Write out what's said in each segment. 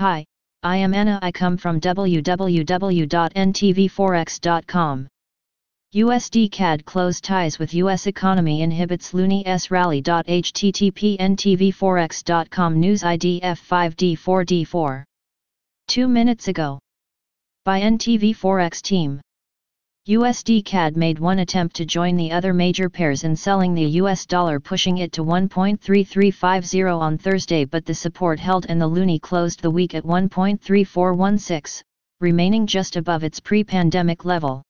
Hi, I am Anna. I come from www.ntvforex.com. USD CAD close ties with US economy inhibits Loonie S rally. HTTP ntvforex.com news ID F5D4D4. 2 minutes ago. By NTV Forex team. USD CAD made one attempt to join the other major pairs in selling the US dollar pushing it to 1.3350 on Thursday but the support held and the loonie closed the week at 1.3416, remaining just above its pre-pandemic level.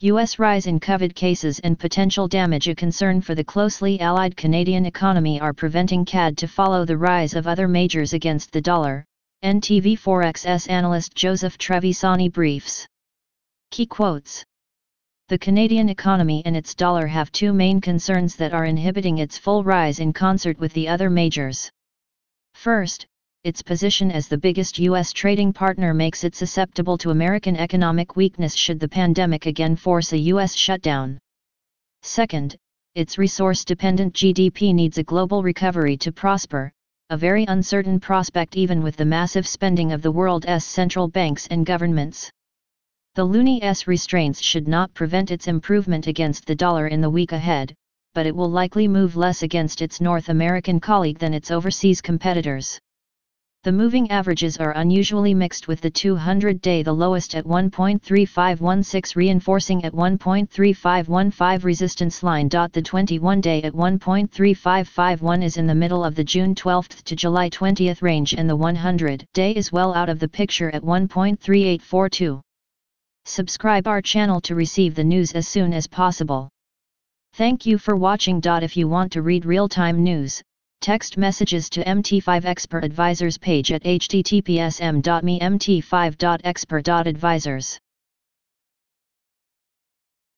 U.S. rise in COVID cases and potential damage a concern for the closely allied Canadian economy are preventing CAD to follow the rise of other majors against the dollar, NTV Forex analyst Joseph Trevisani briefs. Key quotes The Canadian economy and its dollar have two main concerns that are inhibiting its full rise in concert with the other majors. First, its position as the biggest U.S. trading partner makes it susceptible to American economic weakness should the pandemic again force a U.S. shutdown. Second, its resource-dependent GDP needs a global recovery to prosper, a very uncertain prospect even with the massive spending of the world's central banks and governments. The loonie's restraints should not prevent its improvement against the dollar in the week ahead, but it will likely move less against its North American colleague than its overseas competitors. The moving averages are unusually mixed with the 200-day the lowest at 1.3516 reinforcing at 1.3515 resistance line. The 21-day at 1.3551 is in the middle of the June 12 to July 20 range and the 100-day is well out of the picture at 1.3842. Subscribe our channel to receive the news as soon as possible. Thank you for watching. If you want to read real-time news, Text messages to MT5 Expert Advisors page at https m.me mt5.expert.advisors.